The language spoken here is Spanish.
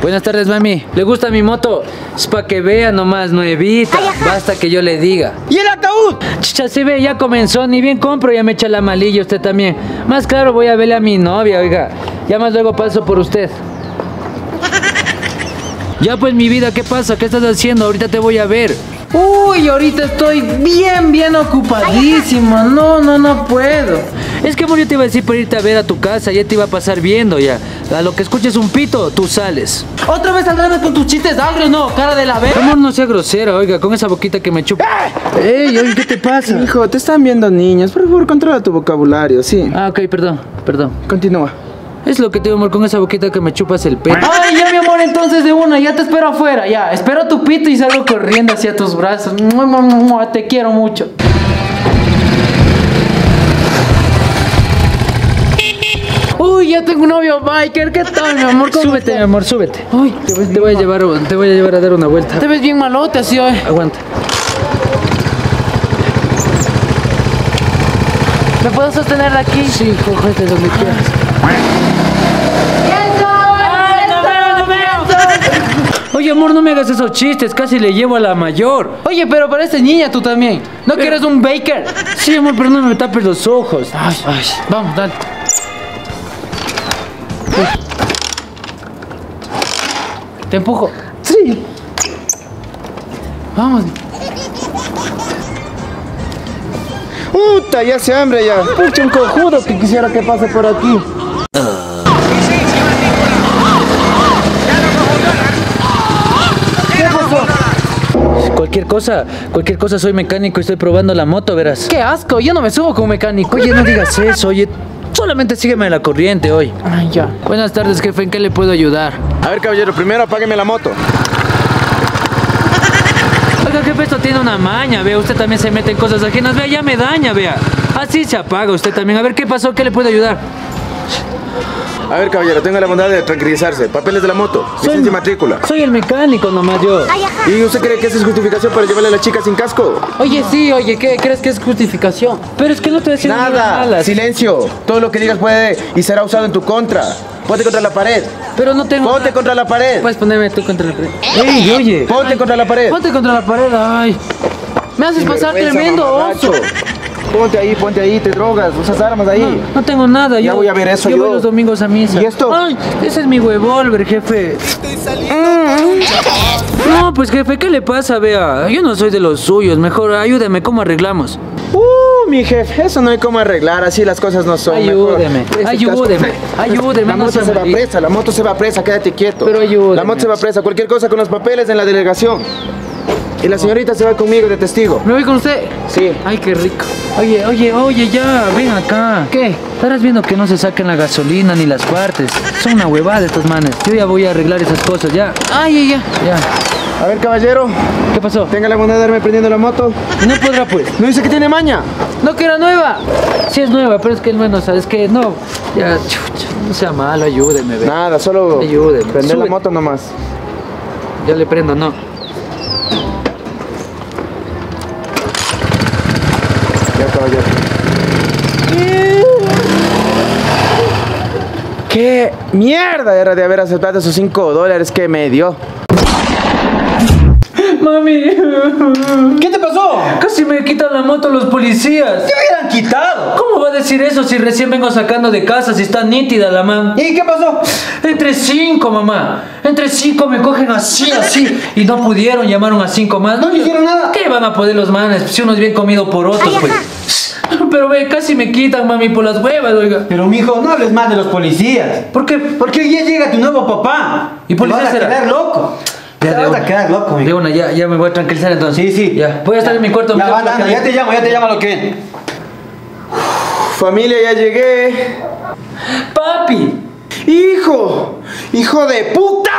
Buenas tardes, mami. ¿Le gusta mi moto? Es para que vea nomás, nuevita. Basta que yo le diga. ¿Y el ataúd? Chicha, se ve, ya comenzó. Ni bien compro, ya me echa la malilla usted también. Más claro, voy a verle a mi novia, oiga. Ya más luego paso por usted. Ya pues, mi vida, ¿qué pasa? ¿Qué estás haciendo? Ahorita te voy a ver. Uy, ahorita estoy bien, bien ocupadísimo. No, no, no puedo. Es que amor, yo te iba a decir para irte a ver a tu casa, ya te iba a pasar viendo ya. A lo que escuches un pito, tú sales. ¿Otra vez saldrás con tus chistes agrios? No, cara de la verga. Amor, no sea grosera, oiga, con esa boquita que me chupa. ¡Ey, oye, qué te pasa! Hijo, te están viendo niños. Por favor, controla tu vocabulario, sí. Ah, ok, perdón, perdón. Continúa. Es lo que te digo, amor, con esa boquita que me chupas el pelo. Entonces de una, ya te espero afuera, ya. Espero tu pito y salgo corriendo hacia tus brazos. Te quiero mucho. Uy, ya tengo un novio biker. ¿Qué tal, mi amor? ¿Cómo Súbete, mi amor, súbete. Uy, Te, te voy a llevar, te voy a llevar a dar una vuelta. te ves bien malote así hoy. Aguanta. ¿Me puedo sostener de aquí? Sí, cógete donde quieras. Oye, amor, no me hagas esos chistes, casi le llevo a la mayor. Oye, pero pareces niña tú también. ¿No quieres un baker? Sí, amor, pero no me tapes los ojos. Ay, ay, vamos, dale. Te empujo. Sí. Vamos. Puta, ya se hambre ya. Pucha, un cojudo que quisiera que pase por aquí. Cualquier cosa, cualquier cosa, soy mecánico y estoy probando la moto, verás. Qué asco, yo no me subo con mecánico. Oye, no digas eso, oye. Solamente sígueme a la corriente hoy. Ay, ya. Buenas tardes, jefe, ¿en qué le puedo ayudar? A ver, caballero, primero apágueme la moto. Oiga, jefe, esto tiene una maña, vea. Usted también se mete en cosas ajenas, vea, ya me daña, vea. Así se apaga usted también. A ver, ¿qué pasó? ¿Qué le puedo ayudar? A ver, caballero, tenga la bondad de tranquilizarse. Papeles de la moto, licencia y matrícula. Soy el mecánico nomás yo. ¿Y usted cree que esa es justificación para llevarle a la chica sin casco? Oye, sí, oye, ¿qué crees que es justificación? Pero es que no te decía Nada, silencio. Todo lo que digas puede y será usado en tu contra. Ponte contra la pared. Pero no tengo. Ponte contra la pared. Puedes ponerme tú contra la pared. ¡Ey, oye! Ponte contra la pared. Ponte contra la pared, ay. Me haces pasar tremendo oso. Ponte ahí, ponte ahí, te drogas, usas armas ahí. No tengo nada, Ya yo. voy a ver eso yo. yo. voy los domingos a misa. ¿Y esto? Ay, ese es mi huevólver, jefe. No, pues jefe, ¿qué le pasa? Vea, yo no soy de los suyos. Mejor ayúdeme, ¿cómo arreglamos? Uh, mi jefe, eso no hay cómo arreglar, así las cosas no son. Ayúdeme, Mejor, ese ayúdeme, ayúdeme, La moto sea se va presa, la moto se va presa, quédate quieto. Pero ayúdeme. La moto se va presa, cualquier cosa con los papeles en la delegación. Y la señorita se va conmigo de testigo. ¿Me voy con usted? Sí. Ay, qué rico. Oye, oye, oye, ya, ven acá. ¿Qué? Estarás viendo que no se saquen la gasolina ni las partes. Son una huevada estos manes. Yo ya voy a arreglar esas cosas, ya. Ay, ya, ya. Ya. A ver, caballero, ¿Qué pasó? tenga la bondad de darme prendiendo la moto. No podrá, pues. No dice que tiene maña. ¿No que era nueva? Sí es nueva, pero es que el menos, ¿sabes que No, ya, chucha, no sea malo, ayúdeme, ve. Nada, solo Ayúdeme. prender la moto nomás. Ya le prendo, no. ¿Qué mierda era de haber aceptado esos 5 dólares que me dio? Mami, ¿Qué te pasó? casi me quitan la moto los policías. Te hubieran quitado. ¿Cómo va a decir eso si recién vengo sacando de casa, si está nítida la man? ¿Y qué pasó? Entre cinco, mamá. Entre cinco me cogen así, así. Y no pudieron, llamaron a cinco más. No dijeron nada. ¿Qué van a poder los manes? Si uno es bien comido por otros, pues. Pero ve, casi me quitan, mami, por las huevas, oiga. Pero mijo, no hables más de los policías. ¿Por qué? Porque hoy ya llega tu nuevo papá. ¿Y policía Te vas a será? quedar loco. Ya, Te de vas una. a quedar loco, De mijo. una, ya, ya me voy a tranquilizar entonces. Sí, sí. Ya. Voy a estar en mi cuarto. Ya, me va, ya te llamo, ya te llamo lo que. Familia, ya llegué. Papi. Hijo, hijo de puta.